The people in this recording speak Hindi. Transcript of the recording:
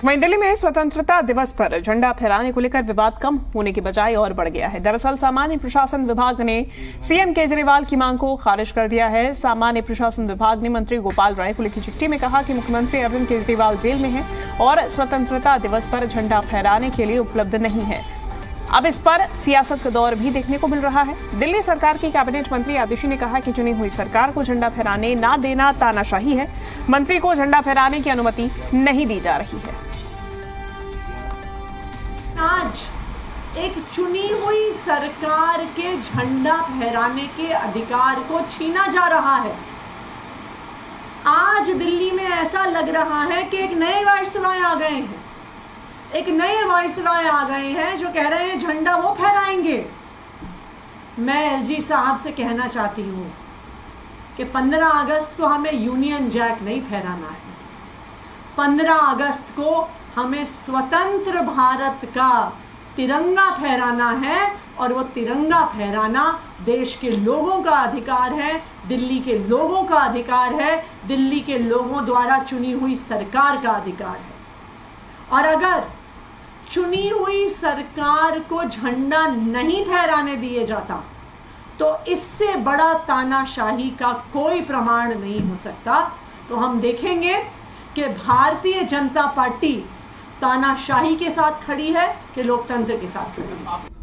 दिल्ली में स्वतंत्रता दिवस पर झंडा फहराने को लेकर विवाद कम होने के बजाय और बढ़ गया है। दरअसल सामान्य प्रशासन विभाग ने सीएम केजरीवाल की मांग को खारिज कर दिया है। सामान्य प्रशासन विभाग ने मंत्री गोपाल राय को लिखी चिट्ठी में कहा कि मुख्यमंत्री अरविंद केजरीवाल जेल में हैं और स्वतंत्रता दिवस पर झंडा फहराने के लिए उपलब्ध नहीं है। अब इस पर सियासत का दौर भी देखने को मिल रहा है। दिल्ली सरकार की कैबिनेट मंत्री आदिशी ने कहा कि चुनी हुई सरकार को झंडा फहराने ना देना तानाशाही है। मंत्री को झंडा फहराने की अनुमति नहीं दी जा रही है। आज एक चुनी हुई सरकार के झंडा फहराने के अधिकार को छीना जा रहा है। आज दिल्ली में ऐसा लग रहा है कि एक नए वायसराय आ गए हैं। एक नए वायसराय आ गए हैं जो कह रहे हैं झंडा वो फहराएँगे। मैं एलजी साहब से कहना चाहती हूँ कि 15 अगस्त को हमें यूनियन जैक नहीं फहराना है। 15 अगस्त को हमें स्वतंत्र भारत का तिरंगा फहराना है और वो तिरंगा फहराना देश के लोगों का अधिकार है, दिल्ली के लोगों का अधिकार है, दिल्ली के लोगों द्वारा चुनी हुई सरकार का अधिकार है। और अगर चुनी हुई सरकार को झंडा नहीं फहराने दिए जाता तो इससे बड़ा तानाशाही का कोई प्रमाण नहीं हो सकता। तो हम देखेंगे कि भारतीय जनता पार्टी तानाशाही के साथ खड़ी है कि लोकतंत्र के साथ खड़ी है।